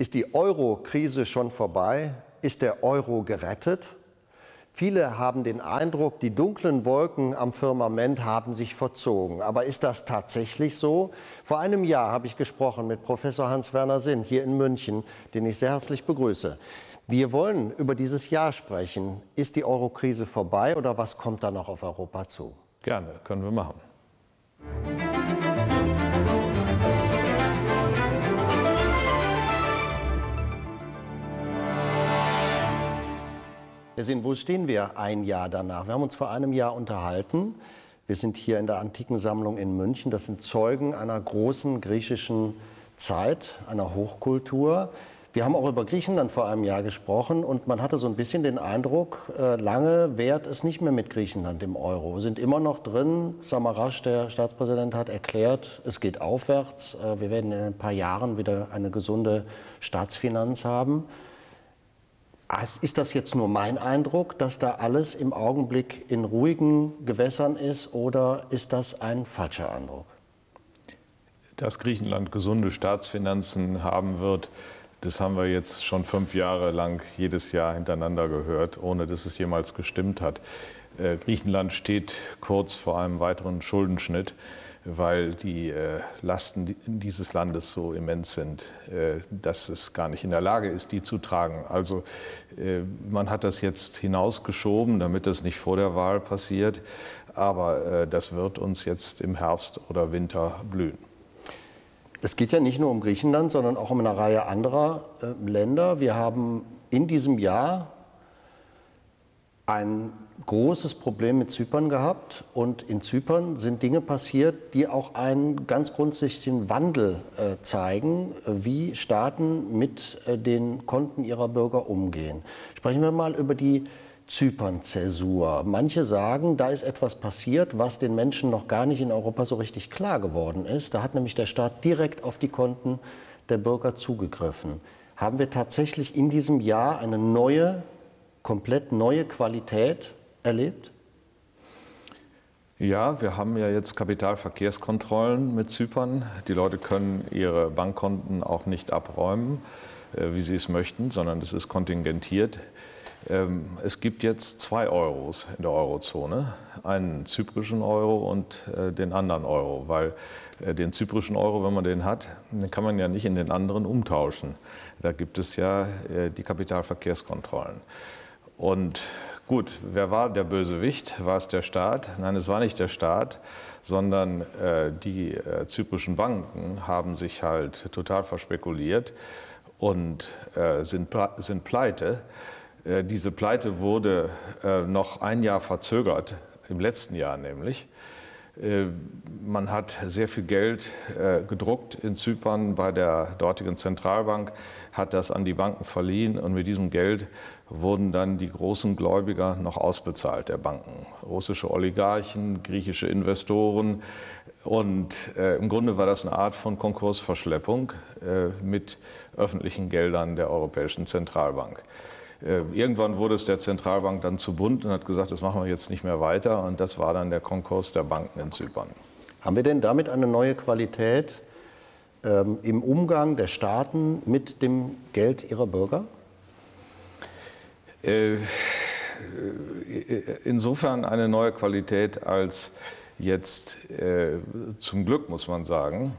Ist die Euro-Krise schon vorbei? Ist der Euro gerettet? Viele haben den Eindruck, die dunklen Wolken am Firmament haben sich verzogen. Aber ist das tatsächlich so? Vor einem Jahr habe ich gesprochen mit Professor Hans-Werner Sinn hier in München, den ich sehr herzlich begrüße. Wir wollen über dieses Jahr sprechen. Ist die Euro-Krise vorbei oder was kommt da noch auf Europa zu? Gerne, können wir machen. Herr Sinn, wo stehen wir ein Jahr danach? Wir haben uns vor einem Jahr unterhalten. Wir sind hier in der antiken Sammlung in München. Das sind Zeugen einer großen griechischen Zeit, einer Hochkultur. Wir haben auch über Griechenland vor einem Jahr gesprochen und man hatte so ein bisschen den Eindruck, äh, lange währt es nicht mehr mit Griechenland im Euro. Wir sind immer noch drin. Samaras, der Staatspräsident, hat erklärt, es geht aufwärts. Äh, wir werden in ein paar Jahren wieder eine gesunde Staatsfinanz haben. Ist das jetzt nur mein Eindruck, dass da alles im Augenblick in ruhigen Gewässern ist oder ist das ein falscher Eindruck? Dass Griechenland gesunde Staatsfinanzen haben wird, das haben wir jetzt schon fünf Jahre lang jedes Jahr hintereinander gehört, ohne dass es jemals gestimmt hat. Äh, Griechenland steht kurz vor einem weiteren Schuldenschnitt weil die äh, Lasten dieses Landes so immens sind, äh, dass es gar nicht in der Lage ist, die zu tragen. Also äh, man hat das jetzt hinausgeschoben, damit das nicht vor der Wahl passiert, aber das wird uns jetzt im Herbst oder Winter blühen. Es geht ja nicht nur um Griechenland, sondern auch um eine Reihe anderer Länder. Wir haben in diesem Jahr ein großes Problem mit Zypern gehabt und in Zypern sind Dinge passiert, die auch einen ganz grundsätzlichen Wandel äh, zeigen, wie Staaten mit äh, den Konten ihrer Bürger umgehen. Sprechen wir mal über die Zypern-Zäsur. Manche sagen, da ist etwas passiert, was den Menschen noch gar nicht in Europa so richtig klar geworden ist. Da hat nämlich der Staat direkt auf die Konten der Bürger zugegriffen. Haben wir tatsächlich in diesem Jahr eine neue komplett neue Qualität erlebt? Ja, wir haben ja jetzt Kapitalverkehrskontrollen mit Zypern. Die Leute können ihre Bankkonten auch nicht abräumen, äh, wie sie es möchten, sondern es ist kontingentiert. Ähm, es gibt jetzt zwei Euros in der Eurozone, einen zyprischen Euro und äh, den anderen Euro, weil äh, den zyprischen Euro, wenn man den hat, kann man ja nicht in den anderen umtauschen. Da gibt es ja die Kapitalverkehrskontrollen. Und gut, wer war der Bösewicht? War es der Staat? Nein, es war nicht der Staat, sondern äh, die äh, zyprischen Banken haben sich halt total verspekuliert und äh, sind, sind pleite. Äh, diese Pleite wurde äh, noch ein Jahr verzögert, im letzten Jahr nämlich. Äh, man hat sehr viel Geld gedruckt in Zypern bei der dortigen Zentralbank, hat das an die Banken verliehen und mit diesem Geld wurden dann die großen Gläubiger noch ausbezahlt der Banken. Russische Oligarchen, griechische Investoren. Und äh, im Grunde war das eine Art von Konkursverschleppung äh, mit öffentlichen Geldern der Europäischen Zentralbank. Äh, irgendwann wurde es der Zentralbank dann zu bunt und hat gesagt, das machen wir jetzt nicht mehr weiter. Und das war dann der Konkurs der Banken in Zypern. Haben wir denn damit eine neue Qualität ähm, im Umgang der Staaten mit dem Geld ihrer Bürger? Äh, insofern eine neue Qualität als jetzt äh, zum Glück, muss man sagen,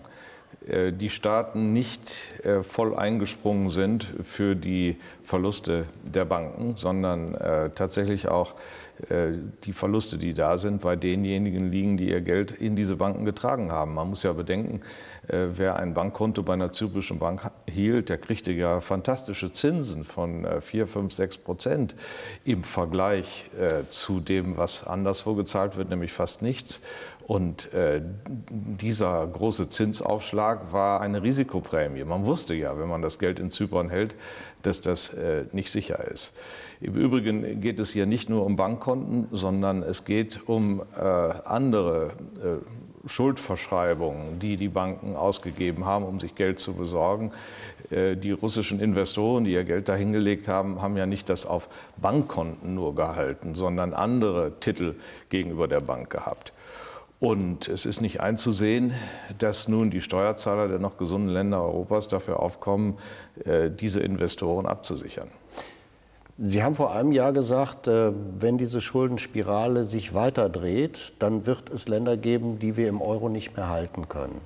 äh, die Staaten nicht voll eingesprungen sind für die Verluste der Banken, sondern tatsächlich auch die Verluste, die da sind, bei denjenigen liegen, die ihr Geld in diese Banken getragen haben. Man muss ja bedenken, äh, wer ein Bankkonto bei einer zyprischen Bank hielt, der kriegte ja fantastische Zinsen von 4, 5, 6 Prozent im Vergleich äh, zu dem, was anderswo gezahlt wird, nämlich fast nichts. Und äh, dieser große Zinsaufschlag war eine Risikoprämie. Man wusste ja, wenn man das Geld in Zypern hält, dass das äh, nicht sicher ist. Im Übrigen geht es hier nicht nur um Bankkonten, sondern es geht um äh, andere äh, Schuldverschreibungen, die die Banken ausgegeben haben, um sich Geld zu besorgen. Äh, die russischen Investoren, die ihr Geld dahingelegt haben, haben ja nicht das auf Bankkonten nur gehalten, sondern andere Titel gegenüber der Bank gehabt. Und es ist nicht einzusehen, dass nun die Steuerzahler der noch gesunden Länder Europas dafür aufkommen, äh, diese Investoren abzusichern. Sie haben vor einem Jahr gesagt, äh, wenn diese Schuldenspirale sich weiterdreht, dann wird es Länder geben, die wir im Euro nicht mehr halten können.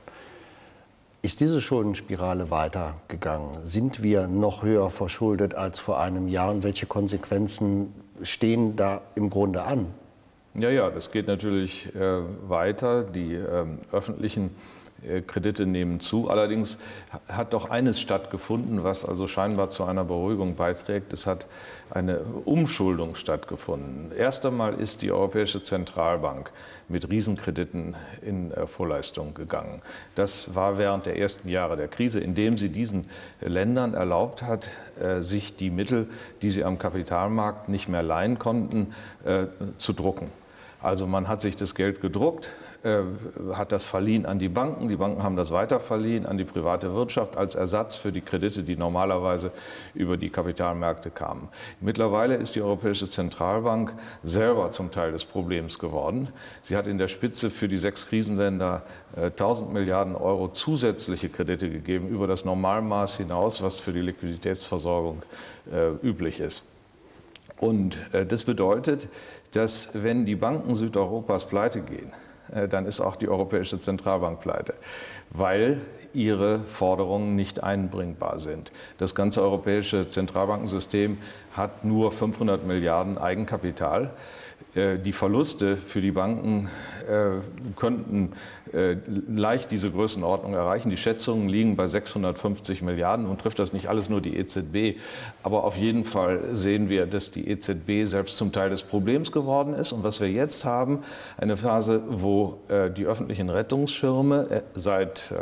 Ist diese Schuldenspirale weitergegangen? Sind wir noch höher verschuldet als vor einem Jahr? Und welche Konsequenzen stehen da im Grunde an? Ja, ja, das geht natürlich äh, weiter. Die äh, öffentlichen äh, Kredite nehmen zu. Allerdings hat doch eines stattgefunden, was also scheinbar zu einer Beruhigung beiträgt. Es hat eine Umschuldung stattgefunden. Erst einmal ist die Europäische Zentralbank mit Riesenkrediten in äh, Vorleistung gegangen. Das war während der ersten Jahre der Krise, indem sie diesen Ländern erlaubt hat, äh, sich die Mittel, die sie am Kapitalmarkt nicht mehr leihen konnten, zu drucken. Also man hat sich das Geld gedruckt, äh, hat das verliehen an die Banken, die Banken haben das weiterverliehen an die private Wirtschaft als Ersatz für die Kredite, die normalerweise über die Kapitalmärkte kamen. Mittlerweile ist die Europäische Zentralbank selber zum Teil des Problems geworden. Sie hat in der Spitze für die sechs Krisenländer 1000 äh, Milliarden Euro zusätzliche Kredite gegeben über das Normalmaß hinaus, was für die Liquiditätsversorgung äh, üblich ist. Und das bedeutet, dass wenn die Banken Südeuropas pleite gehen, äh, dann ist auch die Europäische Zentralbank pleite, weil ihre Forderungen nicht einbringbar sind. Das ganze europäische Zentralbankensystem hat nur 500 Milliarden Eigenkapital. Äh, die Verluste für die Banken äh, könnten äh, leicht diese Größenordnung erreichen. Die Schätzungen liegen bei 650 Milliarden und trifft das nicht alles nur die EZB. Aber auf jeden Fall sehen wir, dass die EZB selbst zum Teil des Problems geworden ist. Und was wir jetzt haben, eine Phase, wo die öffentlichen Rettungsschirme seit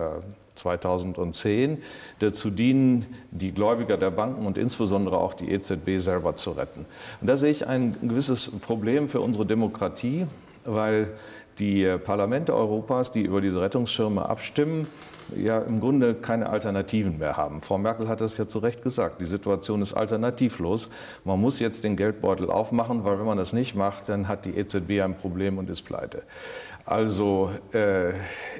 2010 dazu dienen, die Gläubiger der Banken und insbesondere auch die EZB selber zu retten. Und da sehe ich ein gewisses Problem für unsere Demokratie, weil die Parlamente Europas, die über diese Rettungsschirme abstimmen, ja im Grunde keine Alternativen mehr haben. Frau Merkel hat das ja zu Recht gesagt. Die Situation ist alternativlos. Man muss jetzt den Geldbeutel aufmachen, weil wenn man das nicht macht, dann hat die EZB ein Problem und ist pleite. Also äh,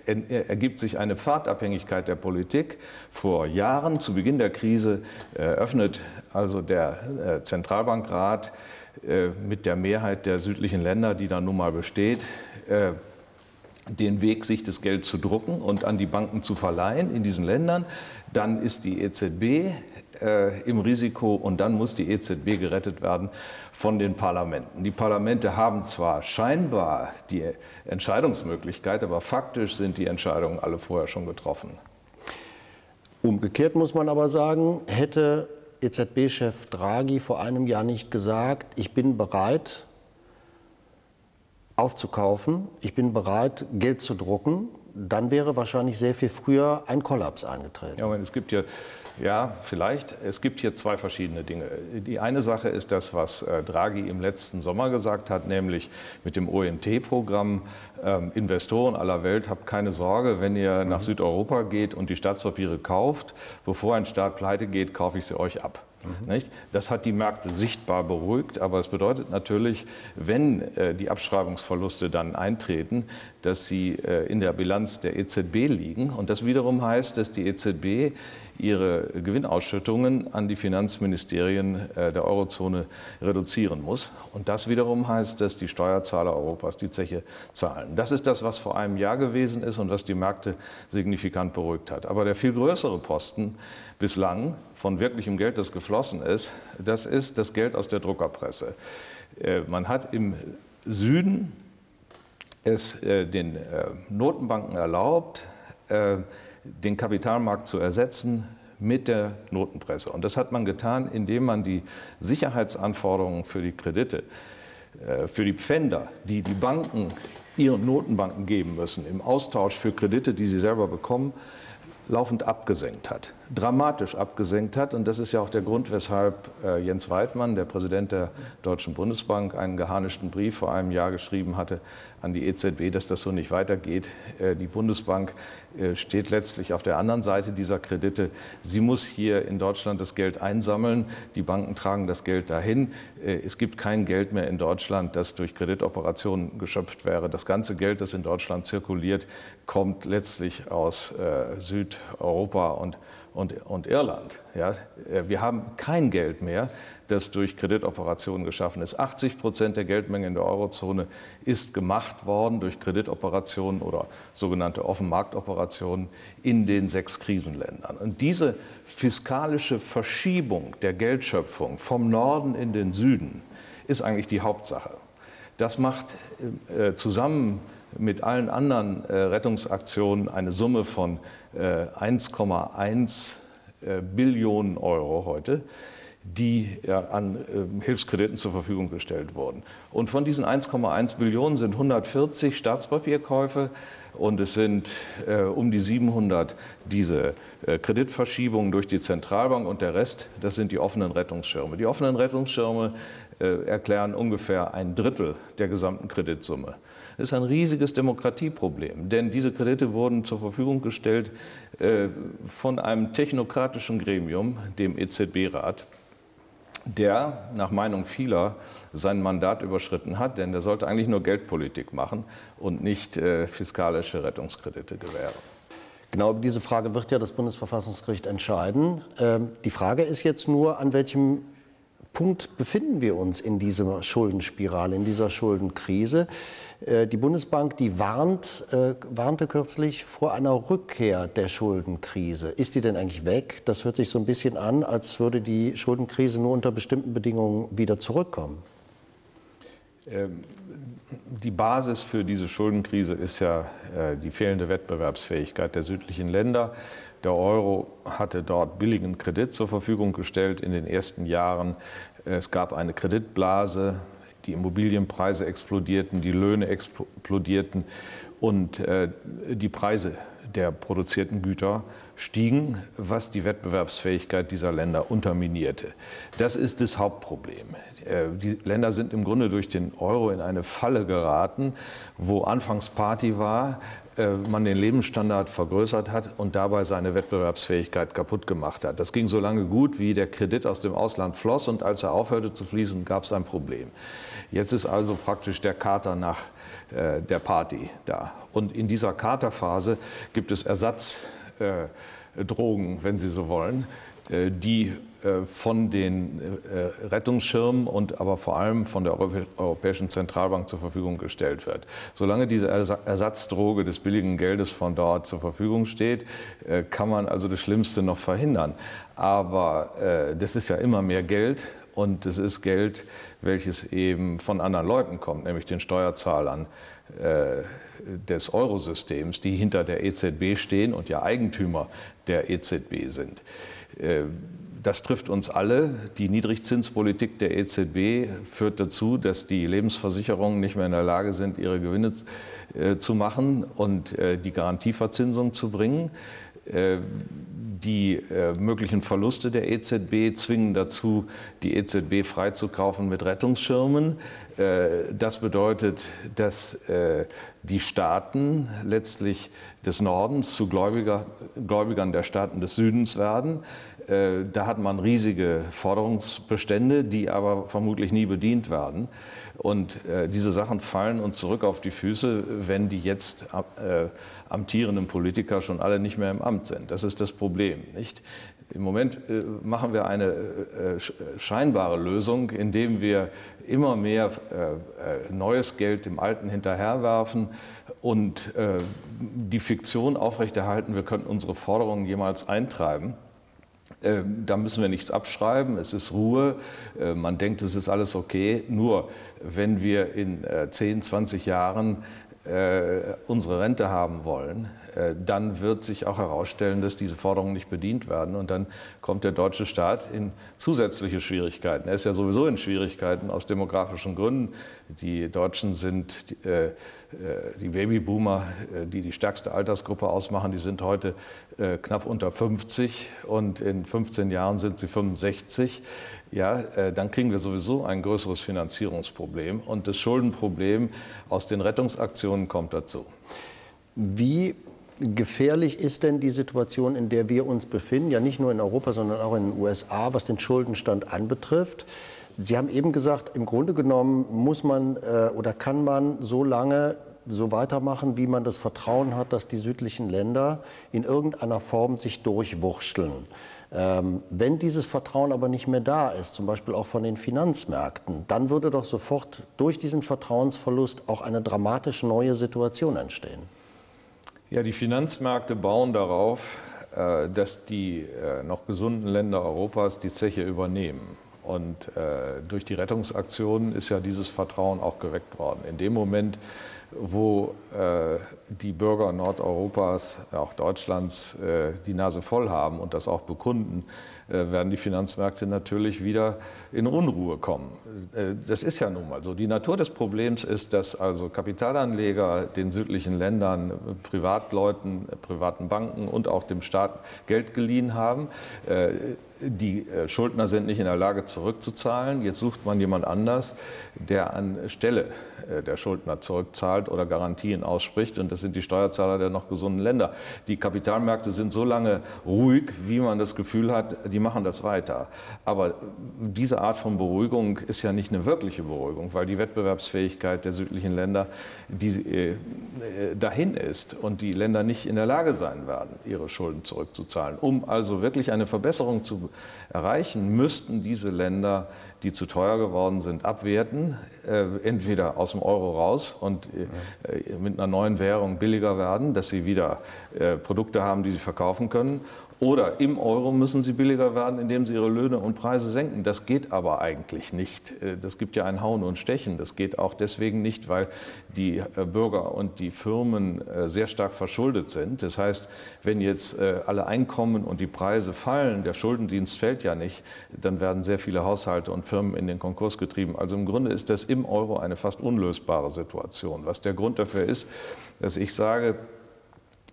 ergibt sich eine Pfadabhängigkeit der Politik. Vor Jahren, zu Beginn der Krise, eröffnet also der äh, Zentralbankrat äh, mit der Mehrheit der südlichen Länder, die da nun mal besteht, äh, den Weg, sich das Geld zu drucken und an die Banken zu verleihen in diesen Ländern. Dann ist die EZB äh, im Risiko und dann muss die EZB gerettet werden von den Parlamenten. Die Parlamente haben zwar scheinbar die Entscheidungsmöglichkeit, aber faktisch sind die Entscheidungen alle vorher schon getroffen. Umgekehrt muss man aber sagen, hätte EZB-Chef Draghi vor einem Jahr nicht gesagt, ich bin bereit aufzukaufen, ich bin bereit Geld zu drucken, dann wäre wahrscheinlich sehr viel früher ein Kollaps eingetreten. Ja, es gibt ja ja, vielleicht. Es gibt hier zwei verschiedene Dinge. Die eine Sache ist das, was äh, Draghi im letzten Sommer gesagt hat, nämlich mit dem OMT-Programm, ähm, Investoren aller Welt, habt keine Sorge, wenn ihr mhm. nach Südeuropa geht und die Staatspapiere kauft, bevor ein Staat pleite geht, kaufe ich sie euch ab. Mhm. Das hat die Märkte sichtbar beruhigt, aber es bedeutet natürlich, wenn äh, die Abschreibungsverluste dann eintreten, dass sie äh, in der Bilanz der EZB liegen. Und das wiederum heißt, dass die EZB ihre Gewinnausschüttungen an die Finanzministerien äh, der Eurozone reduzieren muss. Und das wiederum heißt, dass die Steuerzahler Europas die Zeche zahlen. Das ist das, was vor einem Jahr gewesen ist und was die Märkte signifikant beruhigt hat. Aber der viel größere Posten bislang von wirklichem Geld, das geflossen ist, das ist das Geld aus der Druckerpresse. Äh, man hat im Süden es äh, den Notenbanken erlaubt, den Kapitalmarkt zu ersetzen mit der Notenpresse. Und das hat man getan, indem man die Sicherheitsanforderungen für die Kredite, äh, für die Pfänder, die die Banken ihren Notenbanken geben müssen, im Austausch für Kredite, die sie selber bekommen, laufend abgesenkt hat. Dramatisch abgesenkt hat. Und das ist ja auch der Grund, weshalb äh, Jens Weidmann, der Präsident der Deutschen Bundesbank, einen geharnischten Brief vor einem Jahr geschrieben hatte an die EZB, dass das so nicht weitergeht. Äh, die Bundesbank äh, steht letztlich auf der anderen Seite dieser Kredite. Sie muss hier in Deutschland das Geld einsammeln. Die Banken tragen das Geld dahin. Es gibt kein Geld mehr in Deutschland, das durch Kreditoperationen geschöpft wäre. Das ganze Geld, das in Deutschland zirkuliert, kommt letztlich aus Südeuropa und und, und Irland. Ja, äh, wir haben kein Geld mehr, das durch Kreditoperationen geschaffen ist. 80 Prozent der Geldmenge in der Eurozone ist gemacht worden durch Kreditoperationen oder sogenannte Offenmarktoperationen in den sechs Krisenländern. Und diese fiskalische Verschiebung der Geldschöpfung vom Norden in den Süden ist eigentlich die Hauptsache. Das macht äh, zusammen mit allen anderen äh, Rettungsaktionen eine Summe von 1,1 äh, äh, Billionen Euro heute, die an Hilfskrediten zur Verfügung gestellt wurden. Und von diesen 1,1 Billionen sind 140 Staatspapierkäufe und es sind äh, um die 700 diese äh, Kreditverschiebungen durch die Zentralbank und der Rest, das sind die offenen Rettungsschirme. Die offenen Rettungsschirme äh, erklären ungefähr ein Drittel der gesamten Kreditsumme. Ist ein riesiges Demokratieproblem, denn diese Kredite wurden zur Verfügung gestellt äh, von einem technokratischen Gremium, dem EZB-Rat, der nach Meinung vieler sein Mandat überschritten hat, denn der sollte eigentlich nur Geldpolitik machen und nicht äh, fiskalische Rettungskredite gewähren. Genau über diese Frage wird ja das Bundesverfassungsgericht entscheiden. Ähm, die Frage ist jetzt nur, an welchem Punkt befinden wir uns in dieser Schuldenspirale, in dieser Schuldenkrise. Äh, die Bundesbank, die warnt, äh, warnte kürzlich vor einer Rückkehr der Schuldenkrise. Ist die denn eigentlich weg? Das hört sich so ein bisschen an, als würde die Schuldenkrise nur unter bestimmten Bedingungen wieder zurückkommen. Ähm, die Basis für diese Schuldenkrise ist ja äh, die fehlende Wettbewerbsfähigkeit der südlichen Länder. Der Euro hatte dort billigen Kredit zur Verfügung gestellt in den ersten Jahren. Es gab eine Kreditblase, die Immobilienpreise explodierten, die Löhne explodierten und äh, die Preise der produzierten Güter stiegen, was die Wettbewerbsfähigkeit dieser Länder unterminierte. Das ist das Hauptproblem. Äh, die Länder sind im Grunde durch den Euro in eine Falle geraten, wo anfangs Party war, äh, man den Lebensstandard vergrößert hat und dabei seine Wettbewerbsfähigkeit kaputt gemacht hat. Das ging so lange gut, wie der Kredit aus dem Ausland floss und als er aufhörte zu fließen, gab es ein Problem. Jetzt ist also praktisch der Kater nach äh, der Party da. Und in dieser Katerphase gibt es Ersatzdrogen, äh, wenn Sie so wollen, äh, die äh, von den Rettungsschirmen und aber vor allem von der Europäischen Zentralbank zur Verfügung gestellt wird. Solange diese Ersatzdroge des billigen Geldes von dort zur Verfügung steht, kann man also das Schlimmste noch verhindern. Aber das ist ja immer mehr Geld und es ist Geld, welches eben von anderen Leuten kommt, nämlich den Steuerzahlern des Eurosystems, die hinter der EZB stehen und ja Eigentümer der EZB sind. Das trifft uns alle. Die Niedrigzinspolitik der EZB führt dazu, dass die Lebensversicherungen nicht mehr in der Lage sind, ihre Gewinne äh, zu machen und äh, die Garantieverzinsung zu bringen. Äh, die äh, möglichen Verluste der EZB zwingen dazu, die EZB freizukaufen mit Rettungsschirmen. Äh, das bedeutet, dass die Staaten letztlich des Nordens zu Gläubiger, Gläubigern der Staaten des Südens werden. Da hat man riesige Forderungsbestände, die aber vermutlich nie bedient werden. Und äh, diese Sachen fallen uns zurück auf die Füße, wenn die jetzt äh, amtierenden Politiker schon alle nicht mehr im Amt sind. Das ist das Problem. Nicht? Im Moment äh, machen wir eine äh, scheinbare Lösung, indem wir immer mehr äh, neues Geld dem Alten hinterherwerfen und die Fiktion aufrechterhalten, wir könnten unsere Forderungen jemals eintreiben. Ähm, da müssen wir nichts abschreiben, es ist Ruhe, äh, man denkt, es ist alles okay. Nur wenn wir in 10, äh, 20 Jahren äh, unsere Rente haben wollen, äh, dann wird sich auch herausstellen, dass diese Forderungen nicht bedient werden. Und dann kommt der deutsche Staat in zusätzliche Schwierigkeiten. Er ist ja sowieso in Schwierigkeiten aus demografischen Gründen. Die Deutschen sind äh, die Babyboomer, die die stärkste Altersgruppe ausmachen, die sind heute knapp unter 50 und in 15 Jahren sind sie 65 ja, äh, dann kriegen wir sowieso ein größeres Finanzierungsproblem. Und das Schuldenproblem aus den Rettungsaktionen kommt dazu. Wie gefährlich ist denn die Situation, in der wir uns befinden, ja nicht nur in Europa, sondern auch in den USA, was den Schuldenstand anbetrifft? Sie haben eben gesagt, im Grunde genommen muss man äh, oder kann man so lange so weitermachen, wie man das Vertrauen hat, dass die südlichen Länder in irgendeiner Form sich durchwurschteln. Ähm, wenn dieses Vertrauen aber nicht mehr da ist, zum Beispiel auch von den Finanzmärkten, dann würde doch sofort durch diesen Vertrauensverlust auch eine dramatisch neue Situation entstehen. Ja, die Finanzmärkte bauen darauf, äh, dass die äh, noch gesunden Länder Europas die Zeche übernehmen. Und äh, durch die Rettungsaktionen ist ja dieses Vertrauen auch geweckt worden. In dem Moment, wo äh, die Bürger Nordeuropas, auch Deutschlands, äh, die Nase voll haben und das auch bekunden, äh, werden die Finanzmärkte natürlich wieder in Unruhe kommen. Äh, das ist ja nun mal so. Die Natur des Problems ist, dass also Kapitalanleger den südlichen Ländern, Privatleuten, privaten Banken und auch dem Staat Geld geliehen haben äh, die Schuldner sind nicht in der Lage zurückzuzahlen. Jetzt sucht man jemand anders, der anstelle der Schuldner zurückzahlt oder Garantien ausspricht. Und das sind die Steuerzahler der noch gesunden Länder. Die Kapitalmärkte sind so lange ruhig, wie man das Gefühl hat, die machen das weiter. Aber diese Art von Beruhigung ist ja nicht eine wirkliche Beruhigung, weil die Wettbewerbsfähigkeit der südlichen Länder die, äh, dahin ist und die Länder nicht in der Lage sein werden, ihre Schulden zurückzuzahlen. Um also wirklich eine Verbesserung zu erreichen, müssten diese Länder die zu teuer geworden sind, abwerten, äh, entweder aus dem Euro raus und äh, mit einer neuen Währung billiger werden, dass sie wieder äh, Produkte haben, die sie verkaufen können, oder im Euro müssen sie billiger werden, indem sie ihre Löhne und Preise senken. Das geht aber eigentlich nicht. Äh, das gibt ja ein Hauen und Stechen. Das geht auch deswegen nicht, weil die äh, Bürger und die Firmen äh, sehr stark verschuldet sind. Das heißt, wenn jetzt alle Einkommen und die Preise fallen, der Schuldendienst fällt ja nicht, dann werden sehr viele Haushalte und Firmen in den Konkurs getrieben. Also im Grunde ist das im Euro eine fast unlösbare Situation. Was der Grund dafür ist, dass ich sage,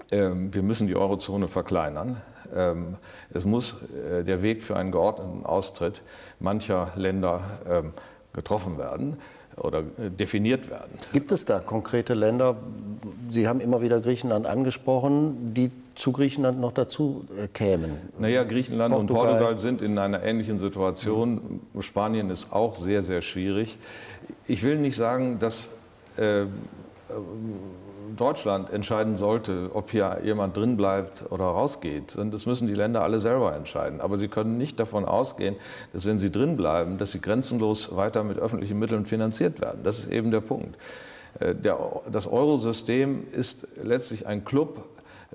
wir müssen die Eurozone verkleinern. Ähm, es muss äh, der Weg für einen geordneten Austritt mancher Länder ähm, getroffen werden oder äh, definiert werden. Gibt es da konkrete Länder, Sie haben immer wieder Griechenland angesprochen, die zu Griechenland noch dazu äh, kämen? Naja, Griechenland Portugal. und Portugal sind in einer ähnlichen Situation. Mhm. Spanien ist auch sehr, sehr schwierig. Ich will nicht sagen, dass äh, Deutschland entscheiden sollte, ob hier jemand drin bleibt oder rausgeht. Und das müssen die Länder alle selber entscheiden. Aber sie können nicht davon ausgehen, dass wenn sie drin bleiben, dass sie grenzenlos weiter mit öffentlichen Mitteln finanziert werden. Das ist eben der Punkt. Äh, der, das Eurosystem ist letztlich ein Club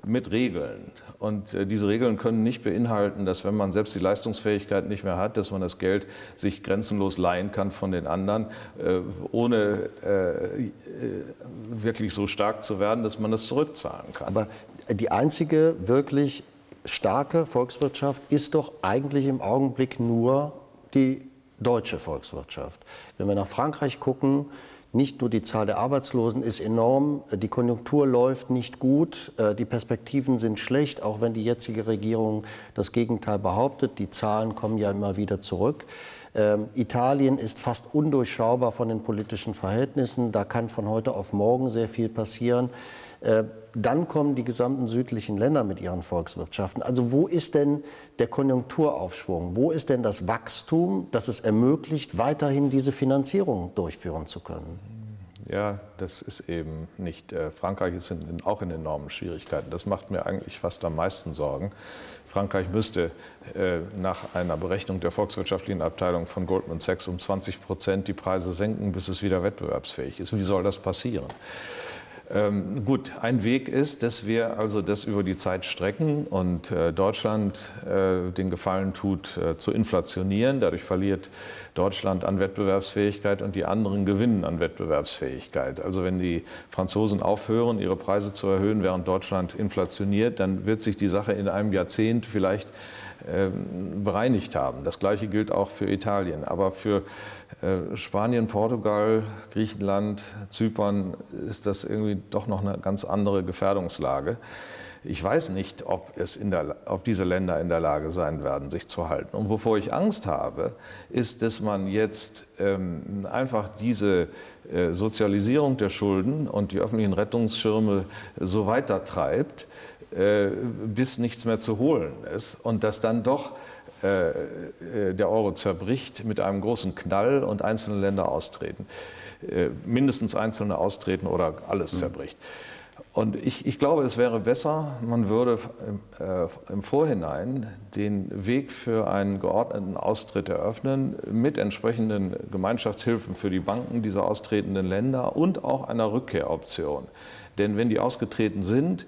mit Regeln. Und äh, diese Regeln können nicht beinhalten, dass wenn man selbst die Leistungsfähigkeit nicht mehr hat, dass man das Geld sich grenzenlos leihen kann von den anderen, äh, ohne äh, wirklich so stark zu werden, dass man das zurückzahlen kann. Aber die einzige wirklich starke Volkswirtschaft ist doch eigentlich im Augenblick nur die deutsche Volkswirtschaft. Wenn wir nach Frankreich gucken, nicht nur die Zahl der Arbeitslosen ist enorm, die Konjunktur läuft nicht gut, äh, die Perspektiven sind schlecht, auch wenn die jetzige Regierung das Gegenteil behauptet. Die Zahlen kommen ja immer wieder zurück. Ähm, Italien ist fast undurchschaubar von den politischen Verhältnissen. Da kann von heute auf morgen sehr viel passieren. Äh, dann kommen die gesamten südlichen Länder mit ihren Volkswirtschaften. Also wo ist denn der Konjunkturaufschwung? Wo ist denn das Wachstum, das es ermöglicht, weiterhin diese Finanzierung durchführen zu können? Ja, das ist eben nicht. Äh, Frankreich ist auch in enormen Schwierigkeiten. Das macht mir eigentlich fast am meisten Sorgen. Frankreich müsste äh, nach einer Berechnung der volkswirtschaftlichen Abteilung von Goldman Sachs um 20 Prozent die Preise senken, bis es wieder wettbewerbsfähig ist. Wie soll das passieren? Ähm, gut, ein Weg ist, dass wir also das über die Zeit strecken und äh, Deutschland äh, den Gefallen tut, äh, zu inflationieren. Dadurch verliert Deutschland an Wettbewerbsfähigkeit und die anderen gewinnen an Wettbewerbsfähigkeit. Also wenn die Franzosen aufhören, ihre Preise zu erhöhen, während Deutschland inflationiert, dann wird sich die Sache in einem Jahrzehnt vielleicht bereinigt haben. Das Gleiche gilt auch für Italien. Aber für äh, Spanien, Portugal, Griechenland, Zypern ist das irgendwie doch noch eine ganz andere Gefährdungslage. Ich weiß nicht, ob, es in der, ob diese Länder in der Lage sein werden, sich zu halten. Und wovor ich Angst habe, ist, dass man jetzt ähm, einfach diese äh, Sozialisierung der Schulden und die öffentlichen Rettungsschirme so weiter treibt, bis nichts mehr zu holen ist und dass dann doch äh, äh, der Euro zerbricht mit einem großen Knall und einzelne Länder austreten. mindestens einzelne austreten oder alles mhm. zerbricht. Und ich, ich, glaube, es wäre besser, man würde äh, im Vorhinein den Weg für einen geordneten Austritt eröffnen mit entsprechenden Gemeinschaftshilfen für die Banken dieser austretenden Länder und auch einer Rückkehroption. Denn wenn die ausgetreten sind, äh,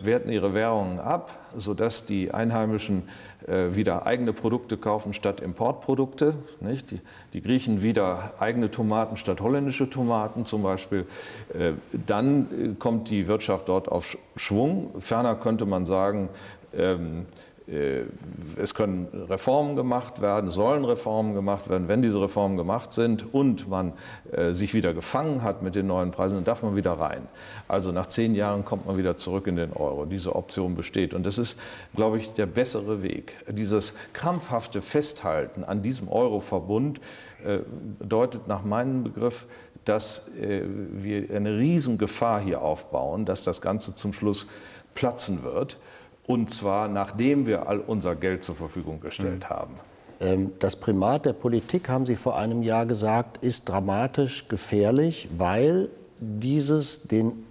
werten ihre Währungen ab, sodass die Einheimischen äh, wieder eigene Produkte kaufen statt Importprodukte. Nicht? Die, die Griechen wieder eigene Tomaten statt holländische Tomaten zum Beispiel. Äh, dann kommt die Wirtschaft dort auf Schwung. Ferner könnte man sagen, ähm, äh, es können Reformen gemacht werden, sollen Reformen gemacht werden. Wenn diese Reformen gemacht sind und man äh, sich wieder gefangen hat mit den neuen Preisen, dann darf man wieder rein. Also nach zehn Jahren kommt man wieder zurück in den Euro. Diese Option besteht. Und das ist, glaube ich, der bessere Weg. Dieses krampfhafte Festhalten an diesem Euro-Verbund äh, deutet nach meinem Begriff, dass wir eine Riesengefahr hier aufbauen, dass das Ganze zum Schluss platzen wird. Und zwar nachdem wir all unser Geld zur Verfügung gestellt mhm. haben. Ähm, das Primat der Politik, haben Sie vor einem Jahr gesagt, ist dramatisch gefährlich, weil dieses den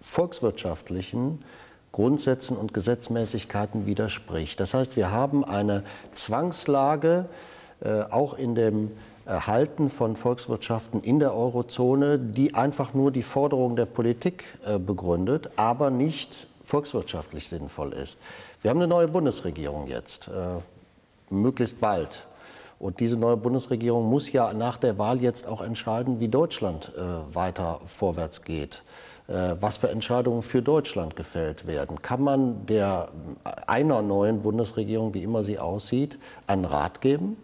volkswirtschaftlichen Grundsätzen und Gesetzmäßigkeiten widerspricht. Das heißt, wir haben eine Zwangslage, äh, auch in dem Erhalten von Volkswirtschaften in der Eurozone, die einfach nur die Forderung der Politik äh, begründet, aber nicht volkswirtschaftlich sinnvoll ist. Wir haben eine neue Bundesregierung jetzt, äh, möglichst bald. Und diese neue Bundesregierung muss ja nach der Wahl jetzt auch entscheiden, wie Deutschland äh, weiter vorwärts geht. Äh, was für Entscheidungen für Deutschland gefällt werden. Kann man der einer neuen Bundesregierung, wie immer sie aussieht, einen Rat geben?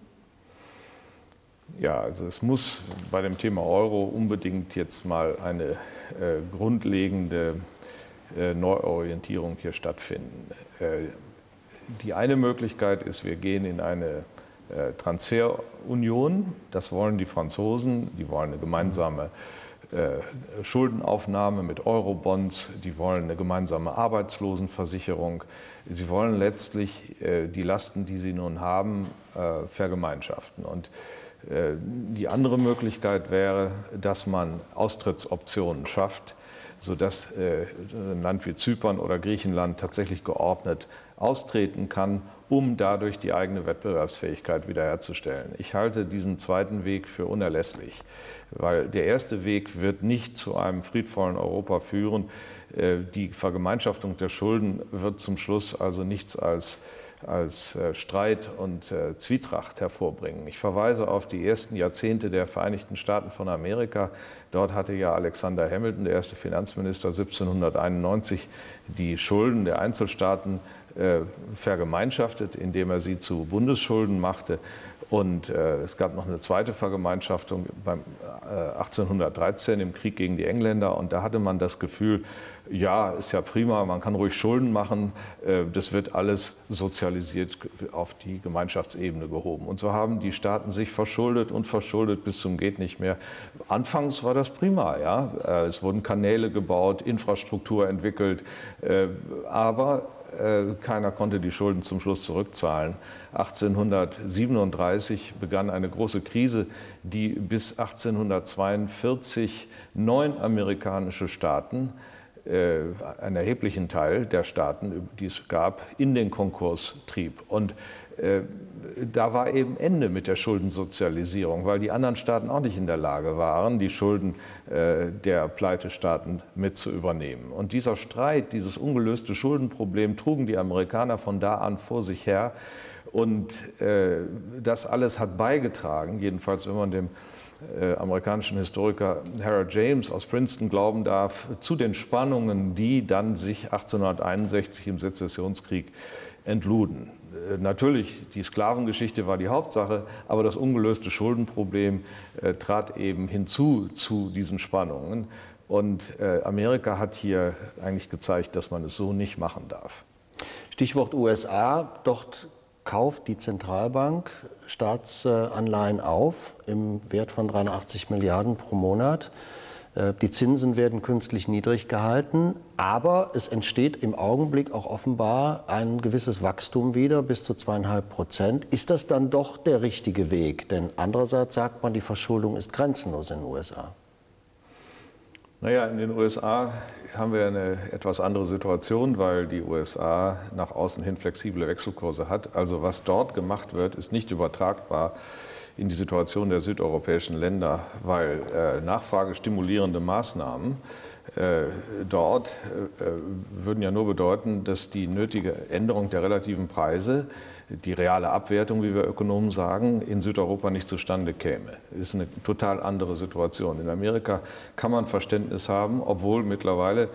Ja, also es muss bei dem Thema Euro unbedingt jetzt mal eine äh, grundlegende äh, Neuorientierung hier stattfinden. Äh, die eine Möglichkeit ist, wir gehen in eine äh, Transferunion. Das wollen die Franzosen. Die wollen eine gemeinsame Schuldenaufnahme mit Eurobonds. Die wollen eine gemeinsame Arbeitslosenversicherung. Sie wollen letztlich die Lasten, die sie nun haben, vergemeinschaften. Und die andere Möglichkeit wäre, dass man Austrittsoptionen schafft sodass äh, ein Land wie Zypern oder Griechenland tatsächlich geordnet austreten kann, um dadurch die eigene Wettbewerbsfähigkeit wiederherzustellen. Ich halte diesen zweiten Weg für unerlässlich, weil der erste Weg wird nicht zu einem friedvollen Europa führen. Äh, die Vergemeinschaftung der Schulden wird zum Schluss also nichts als als äh, Streit und äh, Zwietracht hervorbringen. Ich verweise auf die ersten Jahrzehnte der Vereinigten Staaten von Amerika. Dort hatte ja Alexander Hamilton, der erste Finanzminister 1791, die Schulden der Einzelstaaten vergemeinschaftet, indem er sie zu Bundesschulden machte. Und äh, es gab noch eine zweite Vergemeinschaftung beim, äh, 1813 im Krieg gegen die Engländer. Und da hatte man das Gefühl, ja, ist ja prima, man kann ruhig Schulden machen, äh, das wird alles sozialisiert auf die Gemeinschaftsebene gehoben. Und so haben die Staaten sich verschuldet und verschuldet bis zum geht nicht mehr. Anfangs war das prima, ja, äh, es wurden Kanäle gebaut, Infrastruktur entwickelt, äh, aber keiner konnte die Schulden zum Schluss zurückzahlen. 1837 begann eine große Krise, die bis 1842 neun amerikanische Staaten äh, einen erheblichen Teil der Staaten, die es gab, in den Konkurs trieb. Und da war eben Ende mit der Schuldensozialisierung, weil die anderen Staaten auch nicht in der Lage waren, die Schulden der Pleitestaaten mit zu übernehmen. Und dieser Streit, dieses ungelöste Schuldenproblem trugen die Amerikaner von da an vor sich her. Und äh, das alles hat beigetragen, jedenfalls wenn man dem äh, amerikanischen Historiker Harold James aus Princeton glauben darf, zu den Spannungen, die dann sich 1861 im Sezessionskrieg entluden. Äh, natürlich, die Sklavengeschichte war die Hauptsache, aber das ungelöste Schuldenproblem äh, trat eben hinzu zu diesen Spannungen. Und äh, Amerika hat hier eigentlich gezeigt, dass man es so nicht machen darf. Stichwort USA. Dort kauft die Zentralbank Staatsanleihen auf im Wert von 83 Milliarden pro Monat. Äh, die Zinsen werden künstlich niedrig gehalten, aber es entsteht im Augenblick auch offenbar ein gewisses Wachstum wieder bis zu zweieinhalb Prozent. Ist das dann doch der richtige Weg? Denn andererseits sagt man, die Verschuldung ist grenzenlos in den USA. Naja, in den USA haben wir eine etwas andere Situation, weil die USA nach außen hin flexible Wechselkurse hat. Also was dort gemacht wird, ist nicht übertragbar in die Situation der südeuropäischen Länder, weil äh, nachfragestimulierende Maßnahmen äh, dort äh, würden ja nur bedeuten, dass die nötige Änderung der relativen Preise die reale Abwertung, wie wir Ökonomen sagen, in Südeuropa nicht zustande käme. Das ist eine total andere Situation. In Amerika kann man Verständnis haben, obwohl mittlerweile äh,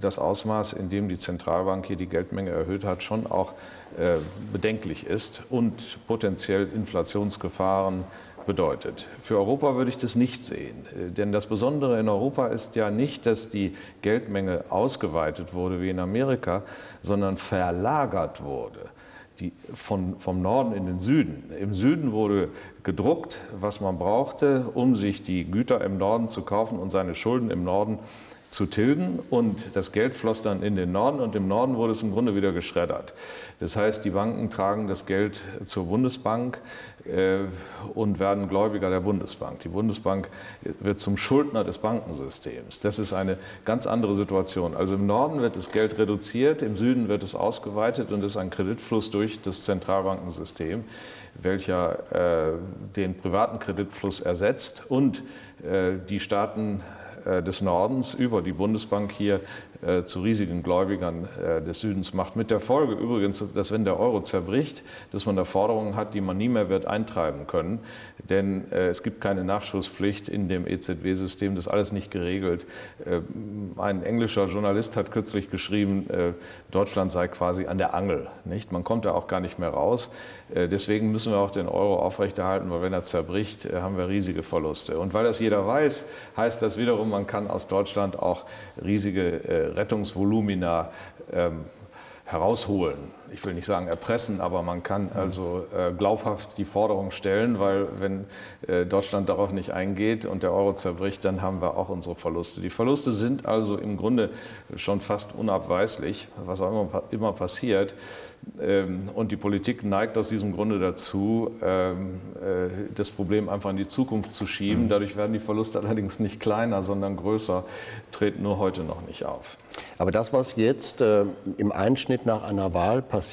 das Ausmaß, in dem die Zentralbank hier die Geldmenge erhöht hat, schon auch äh, bedenklich ist und potenziell Inflationsgefahren bedeutet. Für Europa würde ich das nicht sehen. Äh, denn das Besondere in Europa ist ja nicht, dass die Geldmenge ausgeweitet wurde wie in Amerika, sondern verlagert wurde die von, vom Norden in den Süden. Im Süden wurde gedruckt, was man brauchte, um sich die Güter im Norden zu kaufen und seine Schulden im Norden zu tilgen und das Geld floss dann in den Norden und im Norden wurde es im Grunde wieder geschreddert. Das heißt, die Banken tragen das Geld zur Bundesbank äh, und werden Gläubiger der Bundesbank. Die Bundesbank wird zum Schuldner des Bankensystems. Das ist eine ganz andere Situation. Also im Norden wird das Geld reduziert, im Süden wird es ausgeweitet und ist ein Kreditfluss durch das Zentralbankensystem welcher äh, den privaten Kreditfluss ersetzt und äh, die Staaten des Nordens über die Bundesbank hier äh, zu riesigen Gläubigern äh, des Südens macht. Mit der Folge übrigens, dass wenn der Euro zerbricht, dass man da Forderungen hat, die man nie mehr wird eintreiben können. Denn es gibt keine Nachschusspflicht in dem EZB-System, das ist alles nicht geregelt. Ein englischer Journalist hat kürzlich geschrieben, Deutschland sei quasi an der Angel. Nicht? Man kommt da auch gar nicht mehr raus. Deswegen müssen wir auch den Euro aufrechterhalten, weil wenn er zerbricht, haben wir riesige Verluste. Und weil das jeder weiß, heißt das wiederum, man kann aus Deutschland auch riesige äh, Rettungsvolumina ähm, herausholen. Ich will nicht sagen erpressen, aber man kann also äh, glaubhaft die Forderung stellen, weil wenn äh, Deutschland darauf nicht eingeht und der Euro zerbricht, dann haben wir auch unsere Verluste. Die Verluste sind also im Grunde schon fast unabweislich, was auch immer, immer passiert. Ähm, und die Politik neigt aus diesem Grunde dazu, ähm, äh, das Problem einfach in die Zukunft zu schieben. Mhm. Dadurch werden die Verluste allerdings nicht kleiner, sondern größer, treten nur heute noch nicht auf. Aber das, was jetzt äh, im Einschnitt nach einer Wahl passiert,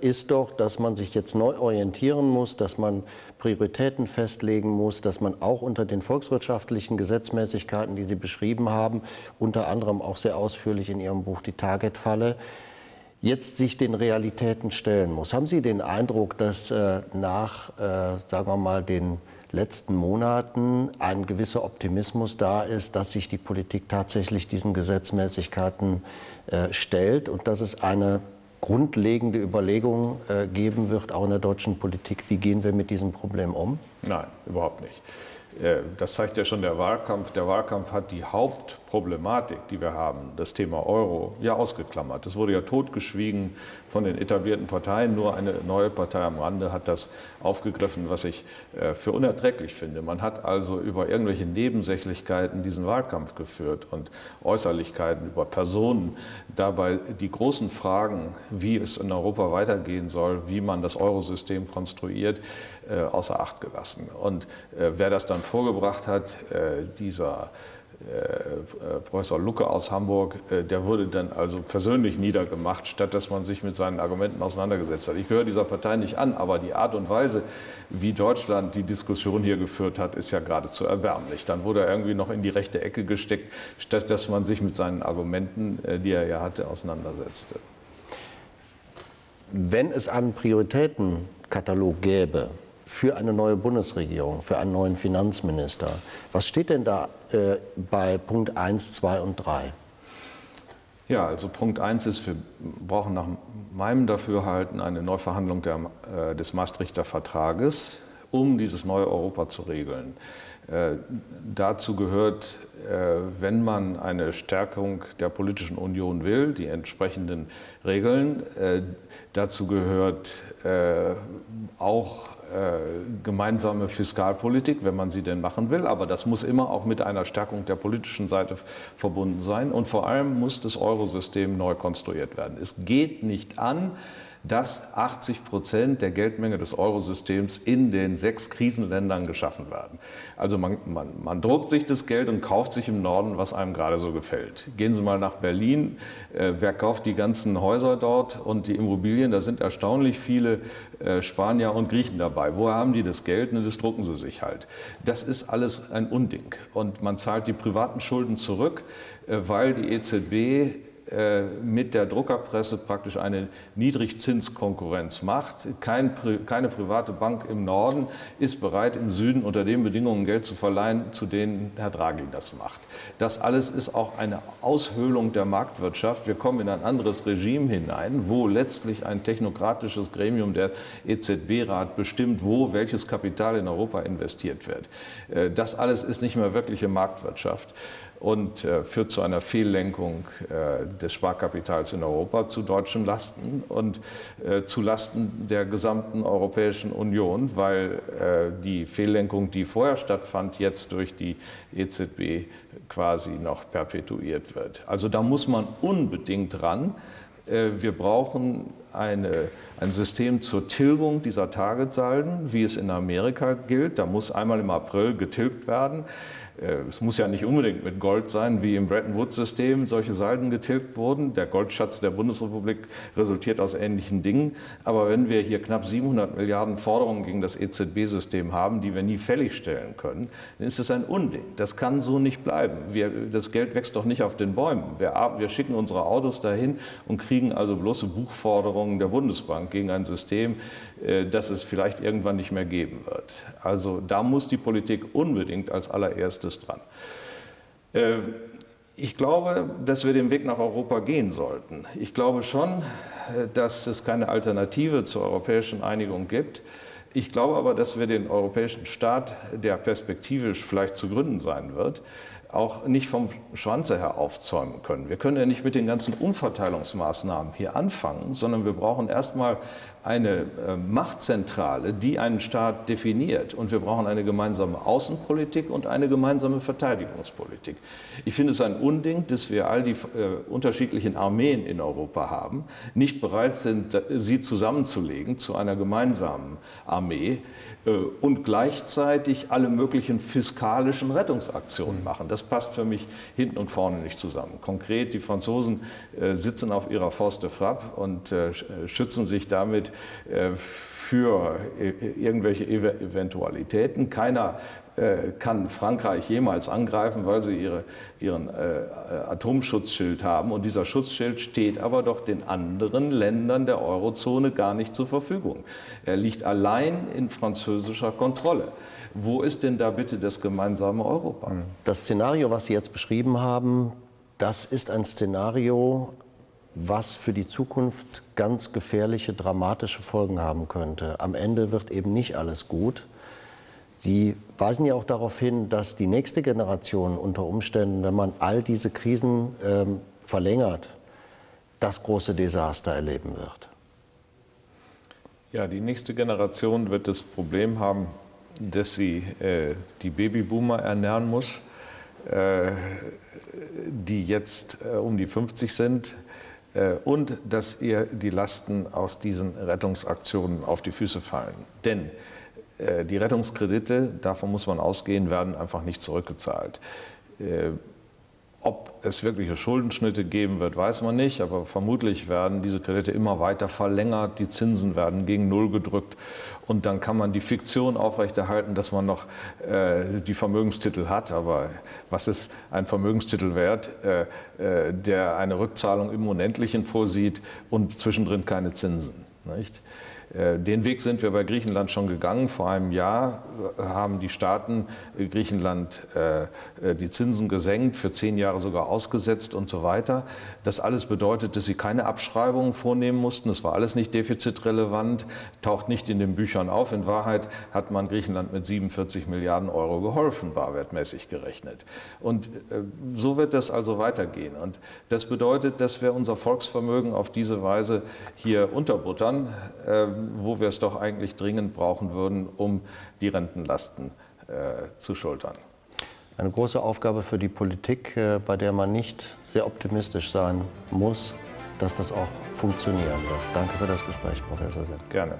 ist doch, dass man sich jetzt neu orientieren muss, dass man Prioritäten festlegen muss, dass man auch unter den volkswirtschaftlichen Gesetzmäßigkeiten, die Sie beschrieben haben, unter anderem auch sehr ausführlich in Ihrem Buch die Target-Falle, jetzt sich den Realitäten stellen muss. Haben Sie den Eindruck, dass äh, nach, äh, sagen wir mal, den letzten Monaten ein gewisser Optimismus da ist, dass sich die Politik tatsächlich diesen Gesetzmäßigkeiten äh, stellt und dass es eine grundlegende Überlegung äh, geben wird, auch in der deutschen Politik, wie gehen wir mit diesem Problem um? Nein, überhaupt nicht. Äh, das zeigt ja schon der Wahlkampf. Der Wahlkampf hat die Hauptproblematik, die wir haben, das Thema Euro, ja ausgeklammert. Das wurde ja totgeschwiegen von den etablierten Parteien. Nur eine neue Partei am Rande hat das aufgegriffen, was ich äh, für unerträglich finde. Man hat also über irgendwelche Nebensächlichkeiten diesen Wahlkampf geführt und Äußerlichkeiten über Personen. Dabei die großen Fragen, wie es in Europa weitergehen soll, wie man das Eurosystem konstruiert, äh, außer Acht gelassen. Und wer das dann vorgebracht hat, dieser äh, Professor Lucke aus Hamburg, äh, der wurde dann also persönlich niedergemacht, statt dass man sich mit seinen Argumenten auseinandergesetzt hat. Ich gehöre dieser Partei nicht an, aber die Art und Weise, wie Deutschland die Diskussion hier geführt hat, ist ja geradezu erbärmlich. Dann wurde er irgendwie noch in die rechte Ecke gesteckt, statt dass man sich mit seinen Argumenten, äh, die er ja hatte, auseinandersetzte. Wenn es einen Prioritätenkatalog gäbe, für eine neue Bundesregierung, für einen neuen Finanzminister. Was steht denn da äh, bei Punkt 1, 2 und 3? Ja, also Punkt 1 ist, wir brauchen nach meinem Dafürhalten eine Neuverhandlung der, äh, des Maastrichter Vertrages, um dieses neue Europa zu regeln. Äh, dazu gehört, äh, wenn man eine Stärkung der politischen Union will, die entsprechenden Regeln. Äh, dazu gehört äh, auch gemeinsame Fiskalpolitik, wenn man sie denn machen will. Aber das muss immer auch mit einer Stärkung der politischen Seite verbunden sein. Und vor allem muss das Eurosystem neu konstruiert werden. Es geht nicht an, dass 80 Prozent der Geldmenge des Eurosystems in den sechs Krisenländern geschaffen werden. Also man, man, man, druckt sich das Geld und kauft sich im Norden, was einem gerade so gefällt. Gehen Sie mal nach Berlin. Äh, wer kauft die ganzen Häuser dort und die Immobilien? Da sind erstaunlich viele äh, Spanier und Griechen dabei. Woher haben die das Geld? Ne, das drucken sie sich halt. Das ist alles ein Unding. Und man zahlt die privaten Schulden zurück, äh, weil die EZB mit der Druckerpresse praktisch eine Niedrigzinskonkurrenz macht. Kein, keine private Bank im Norden ist bereit, im Süden unter den Bedingungen Geld zu verleihen, zu denen Herr Draghi das macht. Das alles ist auch eine Aushöhlung der Marktwirtschaft. Wir kommen in ein anderes Regime hinein, wo letztlich ein technokratisches Gremium, der EZB-Rat, bestimmt, wo welches Kapital in Europa investiert wird. Äh, das alles ist nicht mehr wirkliche Marktwirtschaft und äh, führt zu einer Fehllenkung äh, des Sparkapitals in Europa zu deutschen Lasten und äh, zu Lasten der gesamten Europäischen Union, weil äh, die Fehllenkung, die vorher stattfand, jetzt durch die EZB quasi noch perpetuiert wird. Also da muss man unbedingt ran. Äh, wir brauchen eine, ein System zur Tilgung dieser Targetsalden, wie es in Amerika gilt. Da muss einmal im April getilgt werden. Äh, es muss ja nicht unbedingt mit Gold sein, wie im Bretton Woods-System solche Salden getilgt wurden. Der Goldschatz der Bundesrepublik resultiert aus ähnlichen Dingen. Aber wenn wir hier knapp 700 Milliarden Forderungen gegen das EZB-System haben, die wir nie fällig stellen können, dann ist das ein Unding. Das kann so nicht bleiben. Wir, das Geld wächst doch nicht auf den Bäumen. Wir, wir schicken unsere Autos dahin und kriegen also bloße Buchforderungen der Bundesbank gegen ein System, äh, das es vielleicht irgendwann nicht mehr geben wird. Also da muss die Politik unbedingt als allererstes dran. Äh, ich glaube, dass wir den Weg nach Europa gehen sollten. Ich glaube schon, äh, dass es keine Alternative zur europäischen Einigung gibt. Ich glaube aber, dass wir den europäischen Staat, der perspektivisch vielleicht zu gründen sein wird, auch nicht vom Schwanze her aufzäumen können. Wir können ja nicht mit den ganzen Umverteilungsmaßnahmen hier anfangen, sondern wir brauchen erstmal eine äh, Machtzentrale, die einen Staat definiert. Und wir brauchen eine gemeinsame Außenpolitik und eine gemeinsame Verteidigungspolitik. Ich finde es ein Unding, dass wir all die äh, unterschiedlichen Armeen in Europa haben, nicht bereit sind, sie zusammenzulegen zu einer gemeinsamen Armee äh, und gleichzeitig alle möglichen fiskalischen Rettungsaktionen machen. Das passt für mich hinten und vorne nicht zusammen. Konkret, die Franzosen äh, sitzen auf ihrer Force de Frappe und äh, schützen sich damit für äh, irgendwelche Eventualitäten. Keiner äh, kann Frankreich jemals angreifen, weil sie ihre, ihren Atomschutzschild haben. Und dieser Schutzschild steht aber doch den anderen Ländern der Eurozone gar nicht zur Verfügung. Er liegt allein in französischer Kontrolle. Wo ist denn da bitte das gemeinsame Europa? Das Szenario, was Sie jetzt beschrieben haben, das ist ein Szenario, was für die Zukunft ganz gefährliche, dramatische Folgen haben könnte. Am Ende wird eben nicht alles gut. Sie weisen ja auch darauf hin, dass die nächste Generation unter Umständen, wenn man all diese Krisen ähm, verlängert, das große Desaster erleben wird. Ja, die nächste Generation wird das Problem haben, dass sie äh, die Babyboomer ernähren muss, äh, die jetzt äh, um die 50 sind und dass ihr die Lasten aus diesen Rettungsaktionen auf die Füße fallen. Denn äh, die Rettungskredite, davon muss man ausgehen, werden einfach nicht zurückgezahlt. Ob es wirkliche Schuldenschnitte geben wird, weiß man nicht, aber vermutlich werden diese Kredite immer weiter verlängert, die Zinsen werden gegen Null gedrückt und dann kann man die Fiktion aufrechterhalten, dass man noch äh, die Vermögenstitel hat. Aber was ist ein Vermögenstitel wert, äh, äh, der eine Rückzahlung im Unendlichen vorsieht und zwischendrin keine Zinsen? Nicht? Äh, den Weg sind wir bei Griechenland schon gegangen. Vor einem Jahr äh, haben die Staaten äh, Griechenland die Zinsen gesenkt, für zehn Jahre sogar ausgesetzt und so weiter. Das alles bedeutet, dass sie keine Abschreibungen vornehmen mussten. Das war alles nicht defizitrelevant, taucht nicht in den Büchern auf. In Wahrheit hat man Griechenland mit 47 Milliarden Euro geholfen, barwertmäßig gerechnet. Und so wird das also weitergehen. Und das bedeutet, dass wir unser Volksvermögen auf diese Weise hier unterbuttern wo wir es doch eigentlich dringend brauchen würden, um die Rentenlasten äh, zu schultern. Eine große Aufgabe für die Politik, äh, bei der man nicht sehr optimistisch sein muss, dass das auch funktionieren wird. Danke für das Gespräch, Professor Sitt. Gerne.